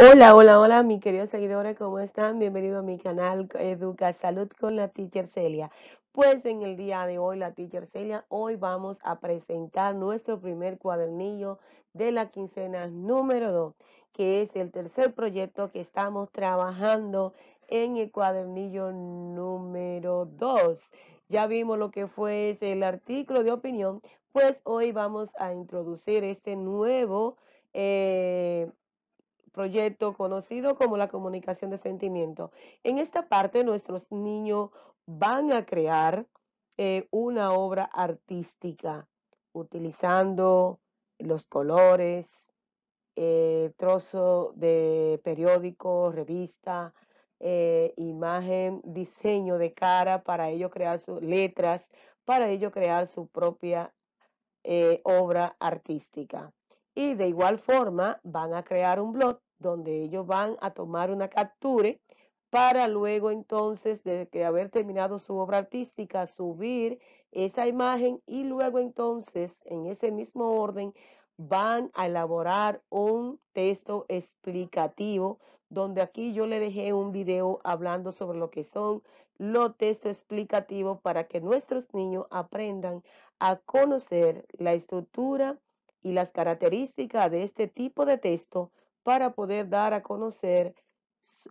Hola, hola, hola, mi queridos seguidores, ¿cómo están? Bienvenido a mi canal Educa Salud con la Teacher Celia. Pues en el día de hoy, la Teacher Celia, hoy vamos a presentar nuestro primer cuadernillo de la quincena número 2, que es el tercer proyecto que estamos trabajando en el cuadernillo número 2. Ya vimos lo que fue el artículo de opinión, pues hoy vamos a introducir este nuevo eh, proyecto conocido como la comunicación de sentimientos. En esta parte nuestros niños van a crear eh, una obra artística utilizando los colores, eh, trozo de periódico, revista, eh, imagen, diseño de cara para ellos crear sus letras, para ellos crear su propia eh, obra artística. Y de igual forma van a crear un blog donde ellos van a tomar una captura para luego entonces de que haber terminado su obra artística subir esa imagen y luego entonces en ese mismo orden van a elaborar un texto explicativo donde aquí yo le dejé un video hablando sobre lo que son los textos explicativos para que nuestros niños aprendan a conocer la estructura y las características de este tipo de texto para poder dar a conocer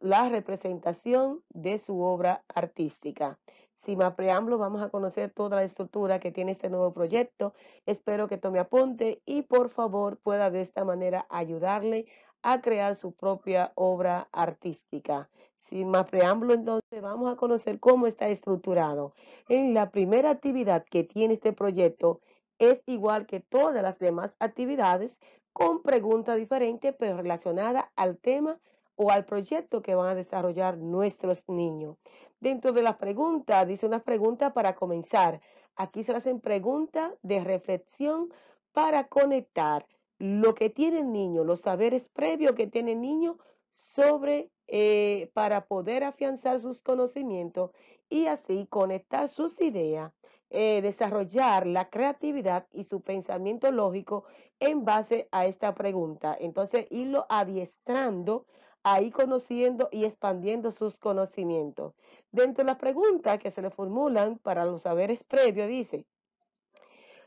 la representación de su obra artística. Sin más preámbulo, vamos a conocer toda la estructura que tiene este nuevo proyecto. Espero que tome apunte y por favor pueda de esta manera ayudarle a crear su propia obra artística. Sin más preámbulo, entonces vamos a conocer cómo está estructurado. En la primera actividad que tiene este proyecto es igual que todas las demás actividades con preguntas diferentes pero relacionadas al tema o al proyecto que van a desarrollar nuestros niños. Dentro de las preguntas, dice una pregunta para comenzar. Aquí se hacen preguntas de reflexión para conectar lo que tiene el niño, los saberes previos que tiene el niño sobre eh, para poder afianzar sus conocimientos y así conectar sus ideas, eh, desarrollar la creatividad y su pensamiento lógico en base a esta pregunta. Entonces, irlo adiestrando, ahí conociendo y expandiendo sus conocimientos. Dentro de las preguntas que se le formulan para los saberes previos, dice,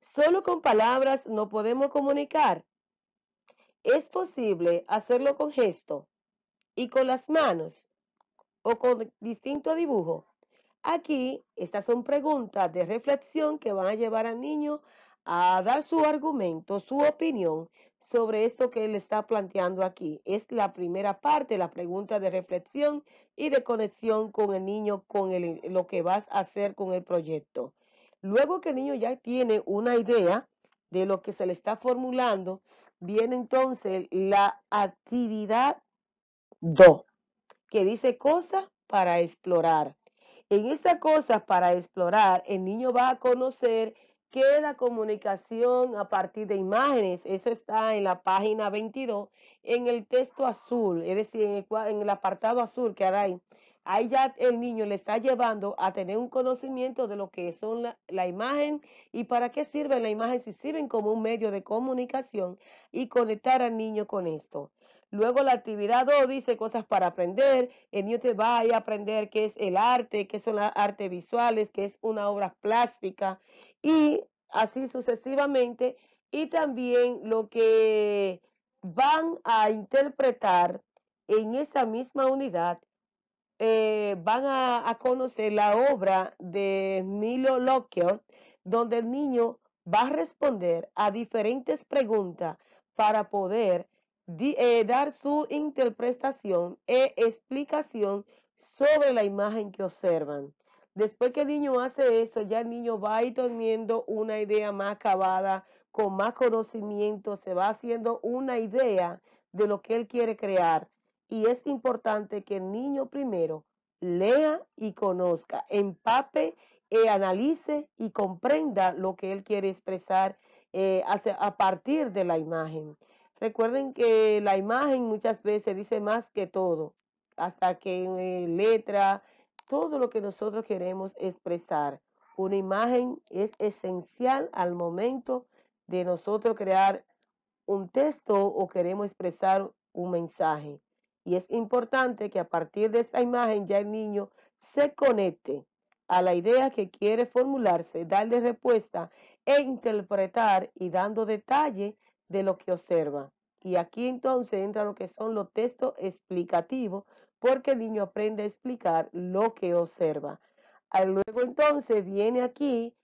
solo con palabras no podemos comunicar. ¿Es posible hacerlo con gesto? y con las manos o con distinto dibujo. Aquí estas son preguntas de reflexión que van a llevar al niño a dar su argumento, su opinión sobre esto que él está planteando aquí. Es la primera parte, la pregunta de reflexión y de conexión con el niño, con lo que vas a hacer con el proyecto. Luego que el niño ya tiene una idea de lo que se le está formulando, viene entonces la actividad 2, que dice cosas para explorar. En esta cosa para explorar, el niño va a conocer qué es la comunicación a partir de imágenes. Eso está en la página 22, en el texto azul, es decir, en el, apartado azul que hará ahí. Ahí ya el niño le está llevando a tener un conocimiento de lo que son la, la imagen y para qué sirve la imagen, si sirven como un medio de comunicación y conectar al niño con esto. Luego la actividad 2 dice cosas para aprender. El niño te va a aprender qué es el arte, qué son las artes visuales, qué es una obra plástica y así sucesivamente. Y también lo que van a interpretar en esa misma unidad, eh, van a, a, conocer la obra de Milo Lockyer, donde el niño va a responder a diferentes preguntas para poder eh, dar su interpretación e explicación sobre la imagen que observan. Después que el niño hace eso, ya el niño va a ir teniendo una idea más acabada, con más conocimiento, se va haciendo una idea de lo que él quiere crear. Y es importante que el niño primero lea y conozca, empape, eh, analice y comprenda lo que él quiere expresar eh, a partir de la imagen. Recuerden que la imagen muchas veces dice más que todo, hasta que eh, letra, todo lo que nosotros queremos expresar. Una imagen es esencial al momento de nosotros crear un texto o queremos expresar un mensaje. Y es importante que a partir de esa imagen ya el niño se conecte a la idea que quiere formularse, darle respuesta e interpretar y dando detalle de lo que observa. Y aquí entonces entra lo que son los textos explicativos, porque el niño aprende a explicar lo que observa. Luego entonces viene aquí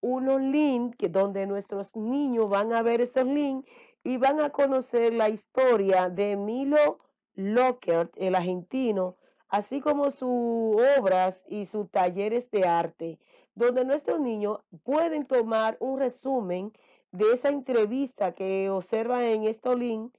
unos links donde nuestros niños van a ver esos links y van a conocer la historia de Milo Lockhart, el argentino, así como sus obras y sus talleres de arte, donde nuestros niños pueden tomar un resumen de esa entrevista que observan en estos links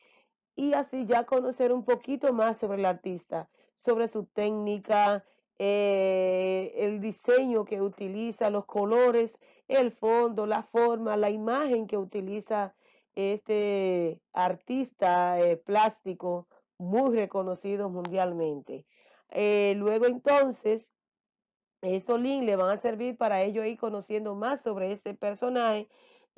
y así ya conocer un poquito más sobre el artista, sobre su técnica, eh, el diseño que utiliza, los colores, el fondo, la forma, la imagen que utiliza este artista eh, plástico muy reconocido mundialmente. Eh, luego entonces, estos links le van a servir para ellos ir conociendo más sobre este personaje.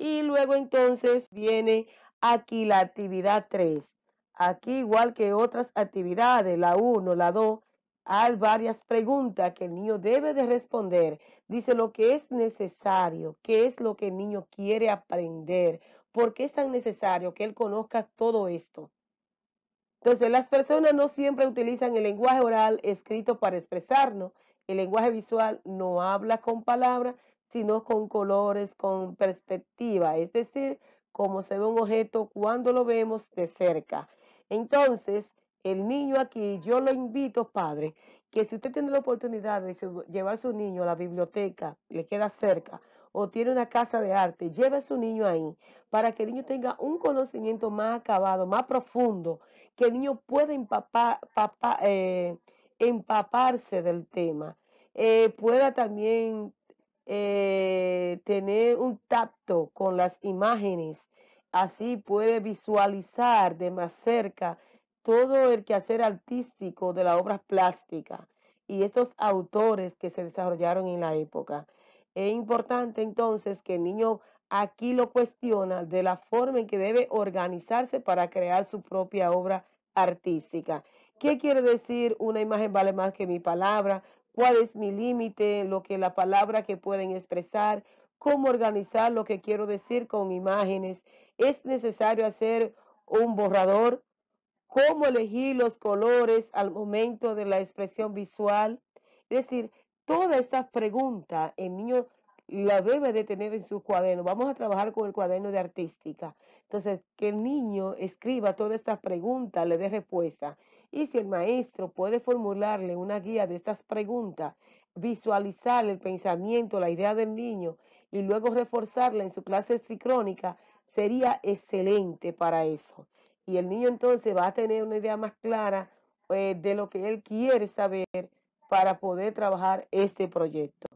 Y luego entonces viene aquí la actividad 3. Aquí igual que otras actividades, la 1, la 2, hay varias preguntas que el niño debe de responder. Dice lo que es necesario, qué es lo que el niño quiere aprender, por qué es tan necesario que él conozca todo esto. Entonces, las personas no siempre utilizan el lenguaje oral escrito para expresarnos. El lenguaje visual no habla con palabras, sino con colores, con perspectiva, es decir, cómo se ve un objeto cuando lo vemos de cerca. Entonces, el niño aquí, yo lo invito, padre, que si usted tiene la oportunidad de llevar a su niño a la biblioteca, le queda cerca, o tiene una casa de arte, lleve a su niño ahí para que el niño tenga un conocimiento más acabado, más profundo que el niño pueda eh, empaparse del tema, eh, pueda también eh, tener un tacto con las imágenes, así puede visualizar de más cerca todo el quehacer artístico de la obra plástica y estos autores que se desarrollaron en la época. Es importante entonces que el niño aquí lo cuestiona de la forma en que debe organizarse para crear su propia obra artística. ¿Qué quiere decir una imagen vale más que mi palabra? ¿Cuál es mi límite? Lo que la palabra que pueden expresar, cómo organizar lo que quiero decir con imágenes. ¿Es necesario hacer un borrador? ¿Cómo elegir los colores al momento de la expresión visual? Es decir, toda esta pregunta el niño la debe de tener en su cuaderno. Vamos a trabajar con el cuaderno de artística. Entonces, que el niño escriba todas estas preguntas, le dé respuesta. Y si el maestro puede formularle una guía de estas preguntas, visualizar el pensamiento, la idea del niño y luego reforzarla en su clase sincrónica, sería excelente para eso. Y el niño entonces va a tener una idea más clara eh, de lo que él quiere saber para poder trabajar este proyecto.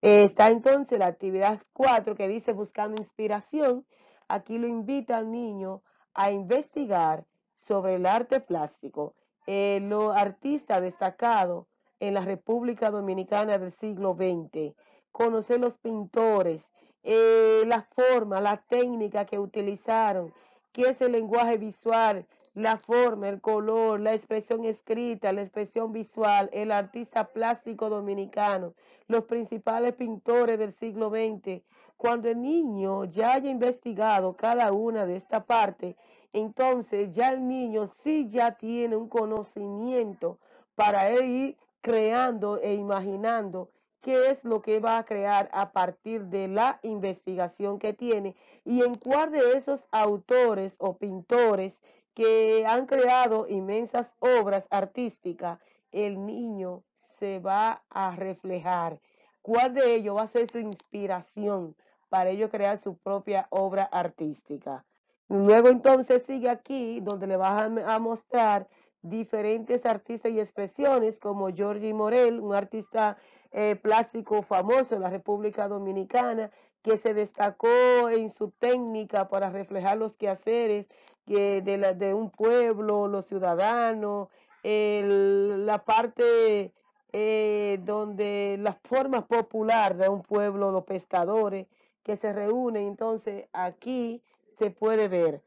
está entonces la actividad 4 que dice buscando inspiración. Aquí lo invita al niño a investigar sobre el arte plástico. Eh, los artistas destacados en la República Dominicana del siglo XX, conocer los pintores, eh, la forma, la técnica que utilizaron, qué es el lenguaje visual, la forma, el color, la expresión escrita, la expresión visual, el artista plástico dominicano, los principales pintores del siglo XX. Cuando el niño ya haya investigado cada una de esta parte, entonces ya el niño sí ya tiene un conocimiento para ir creando e imaginando qué es lo que va a crear a partir de la investigación que tiene y en cuál de esos autores o pintores que han creado inmensas obras artísticas, el niño se va a reflejar. ¿Cuál de ellos va a ser su inspiración para ello crear su propia obra artística? Luego entonces sigue aquí donde le vas a, mostrar diferentes artistas y expresiones como Georgie Morel, un artista eh, plástico famoso en la República Dominicana, que se destacó en su técnica para reflejar los quehaceres de, un pueblo, los ciudadanos, la parte eh, donde la forma popular de un pueblo, los pescadores, que se reúnen. Entonces aquí se puede ver.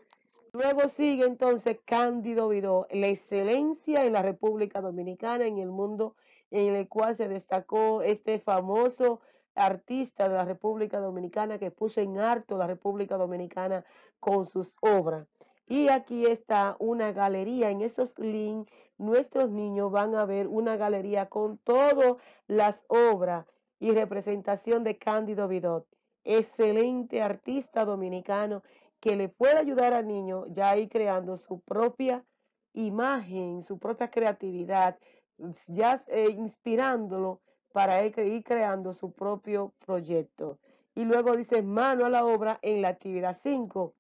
Luego sigue entonces Cándido Vidó, la excelencia en la República Dominicana, en el mundo en el cual se destacó este famoso artista de la República Dominicana que puso en harto la República Dominicana con sus obras. Y aquí está una galería, en esos links nuestros niños van a ver una galería con todas las obras y representación de Cándido Vidot, excelente artista dominicano que le puede ayudar al niño ya ir creando su propia imagen, su propia creatividad, ya eh, inspirándolo para ir creando su propio proyecto. Y luego dice mano a la obra en la actividad 5,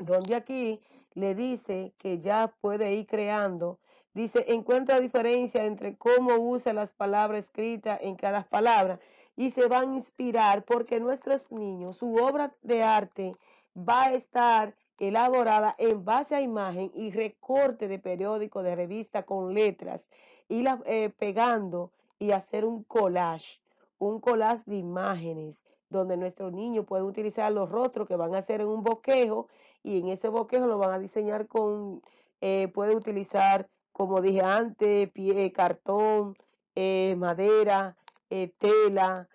donde aquí le dice que ya puede ir creando. Dice, encuentra diferencia entre cómo usa las palabras escritas en cada palabra y se van a inspirar porque nuestros niños, su obra de arte va a estar elaborada en base a imagen y recorte de periódico, de revista con letras, y la, eh, pegando y hacer un collage, un collage de imágenes, donde nuestros niños pueden utilizar los rostros que van a hacer en un bosquejo y en ese bosquejo lo van a diseñar con, eh, puede utilizar, como dije antes, pie, cartón, eh, madera, eh, tela,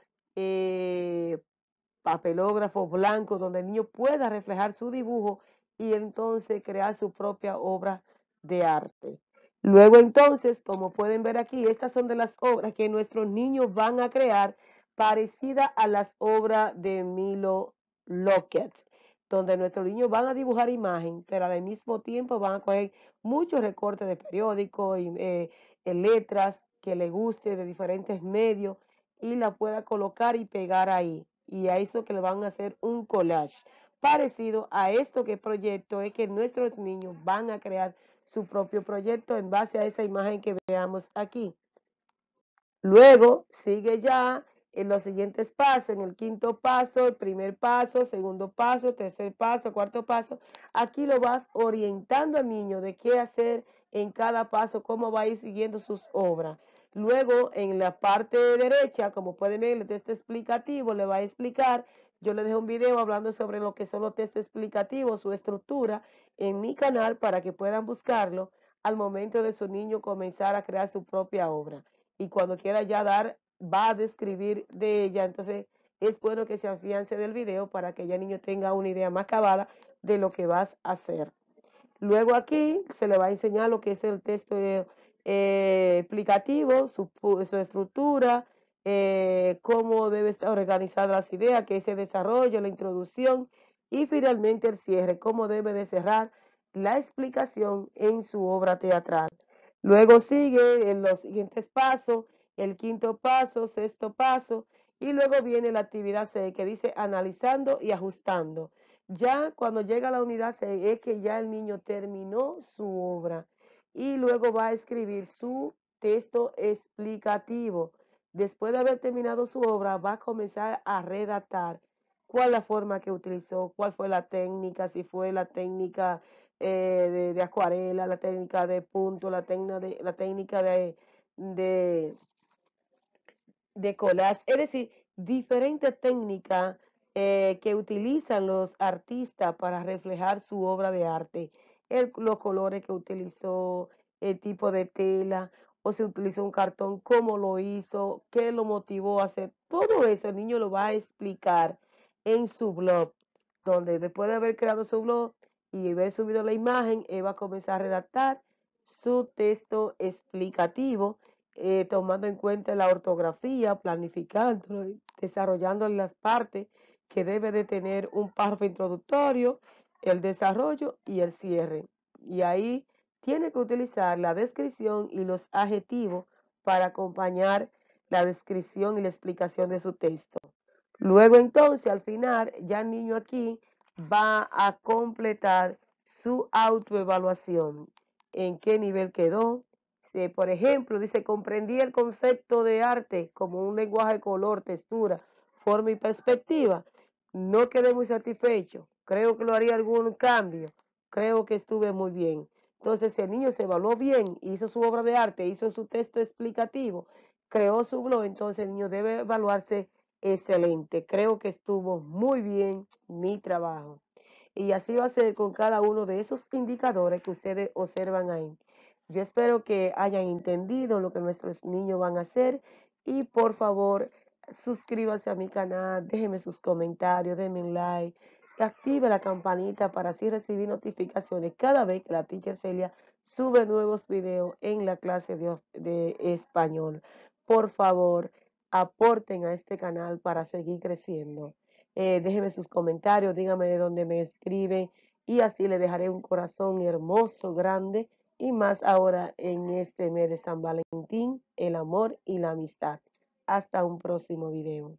papelógrafo blanco, donde el niño pueda reflejar su dibujo y entonces crear su propia obra de arte. Luego entonces, como pueden ver aquí, estas son de las obras que nuestros niños van a crear parecida a las obras de Milo Lockett, donde nuestros niños van a dibujar imagen, pero al mismo tiempo van a coger muchos recortes de periódico y eh, letras que le guste de diferentes medios y la pueda colocar y pegar ahí. Y a eso que le van a hacer un collage. Parecido a esto que proyecto es que nuestros niños van a crear su propio proyecto en base a esa imagen que veamos aquí. Luego sigue ya en los siguientes pasos, en el quinto paso, el primer paso, segundo paso, tercer paso, cuarto paso. Aquí lo vas orientando al niño de qué hacer en cada paso, cómo va a ir siguiendo sus obras. Luego, en la parte derecha, como pueden ver, el texto explicativo le va a explicar. Yo le dejo un video hablando sobre lo que son los textos explicativos, su estructura, en mi canal para que puedan buscarlo al momento de su niño comenzar a crear su propia obra. Y cuando quiera ya dar, va a describir de ella. Entonces es bueno que se afiance del video para que ya el niño tenga una idea más acabada de lo que vas a hacer. Luego aquí se le va a enseñar lo que es el texto eh, explicativo, su, su estructura, eh, cómo debe estar organizada las ideas, que ese desarrollo, la introducción y finalmente el cierre, cómo debe de cerrar la explicación en su obra teatral. Luego sigue en los siguientes pasos, el quinto paso, sexto paso, y luego viene la actividad C que dice analizando y ajustando. Ya cuando llega la unidad C es que ya el niño terminó su obra y luego va a escribir su texto explicativo. Después de haber terminado su obra, va a comenzar a redactar cuál la forma que utilizó, cuál fue la técnica, si fue la técnica eh, de, acuarela, la técnica de punto, la, técnica de, de, es decir, diferentes técnicas eh, que utilizan los artistas para reflejar su obra de arte, el, los colores que utilizó, el tipo de tela, o si utilizó un cartón, cómo lo hizo, qué lo motivó a hacer, todo eso el niño lo va a explicar en su blog, donde después de haber creado su blog y haber subido la imagen, él va a comenzar a redactar su texto explicativo, eh, tomando en cuenta la ortografía, planificando, desarrollando las partes que debe de tener un párrafo introductorio, el desarrollo y el cierre. Y ahí tiene que utilizar la descripción y los adjetivos para acompañar la descripción y la explicación de su texto. Luego entonces, al final, ya el niño aquí va a completar su autoevaluación. ¿En qué nivel quedó? Por ejemplo, dice, comprendí el concepto de arte como un lenguaje de color, textura, forma y perspectiva. No quedé muy satisfecho. Creo que lo haría algún cambio. Creo que estuve muy bien. Entonces, si el niño se evaluó bien, hizo su obra de arte, hizo su texto explicativo, creó su blog, entonces el niño debe evaluarse excelente. Creo que estuvo muy bien mi trabajo. Y así va a ser con cada uno de esos indicadores que ustedes observan ahí. Yo espero que hayan entendido lo que nuestros niños van a hacer y por favor suscríbase a mi canal, déjenme sus comentarios, denme un like, active la campanita para así recibir notificaciones cada vez que la teacher Celia sube nuevos videos en la clase de, español. Por favor, aporten a este canal para seguir creciendo. Eh, déjenme sus comentarios, díganme de dónde me escriben y así le dejaré un corazón hermoso, grande y más ahora en este mes de San Valentín, el amor y la amistad. Hasta un próximo video.